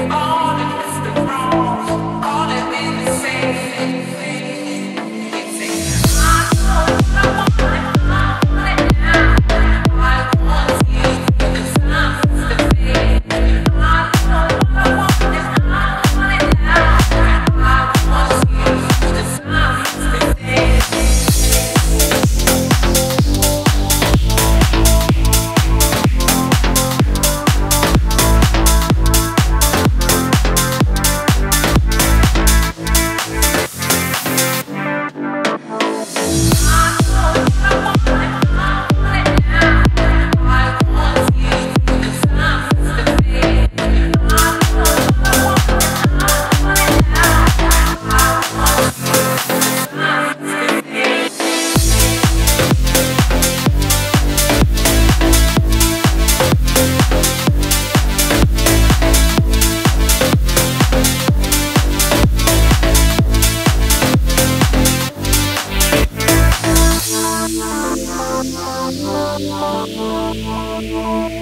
All the wrongs, all that we've been saying. Thank you.